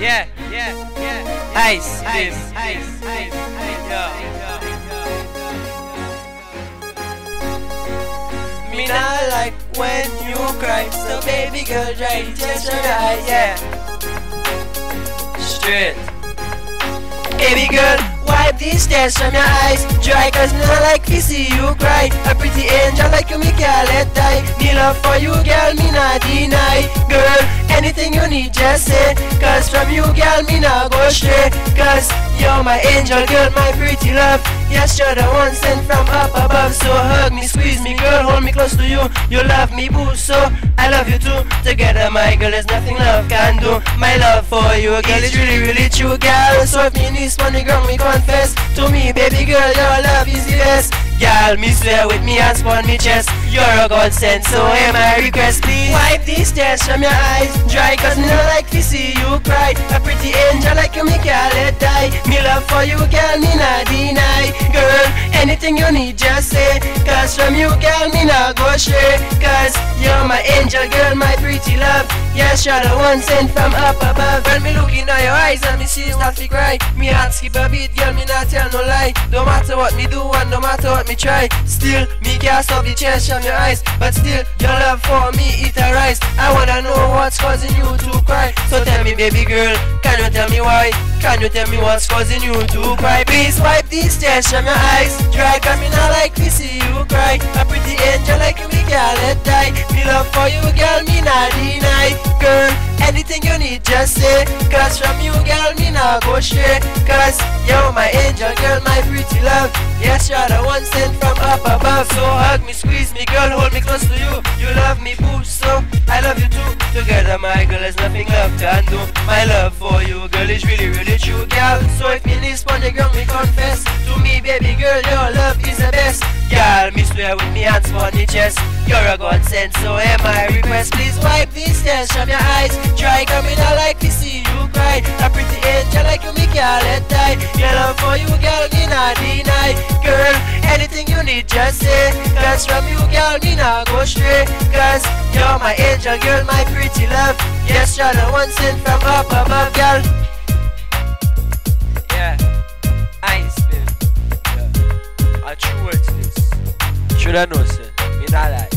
yeah, yeah, yeah. Ice, ice, ice, ice, yo. Me not like when you cry, so baby girl, dry the tears your eyes, yeah. Straight. Baby girl, wipe these tears from your eyes Dry cause me not like to see you cry A pretty angel like you me can't let die Me love for you girl me not deny Girl, need just Cause from you girl me not go stray Cause you're my angel girl my pretty love. Yes you're the one sent from up above. So hug me, squeeze me girl, hold me close to you. You love me boo so I love you too. Together my girl there's nothing love can do. My love for you girl is really really true girl. So if me on the ground me confess To me baby girl your love is the best. Girl, me swear with me hands on me chest You're a godsend, so am I request please Wipe these tears from your eyes. Dry cause me not like to see you cry. A pretty angel like you me can't let die Me love for you girl, me not deny. Girl, anything you need just say. Cause from you girl, me not go stray Cause you're my angel girl, my pretty love. Yes, you're the one sent from up above. When me look in your eyes and me see start to cry Me heart skip a beat, girl, me not tell no lie. No matter what me do and no matter what me try Still, me can't stop the tears from your eyes. But still, your love for me, it arise. I wanna know what's causing you to cry. So tell me baby girl, can you tell me why? Can you tell me what's causing you to cry? Please wipe these tears from your eyes. Dry, me not like to see you cry. A pretty angel like me can't let die. Me love for you girl, me not deny. Girl, anything you need just say. Cause from you girl, me not go stray. Cause you're my angel girl, my pretty love. Yes, you're the one sent from up above. So hug me, squeeze me girl, hold me close to you. You love me boo, so I love you too. Together my girl, there's nothing love can do. My love for girl is really really true girl So if me knees on the ground, me confess To me baby girl, your love is the best. Girl, me swear with me hands on the chest. You're a godsend, so am I. Request Please wipe these tears from your eyes. Try coming, I like to see you cry. A pretty angel like you, me can't let die. Your love for you girl, me not deny. Girl, anything you need just say. Cause from you girl, me not go stray. Cause you're my angel girl, my pretty love. Yes, you're the one sent from up above girl yeah. A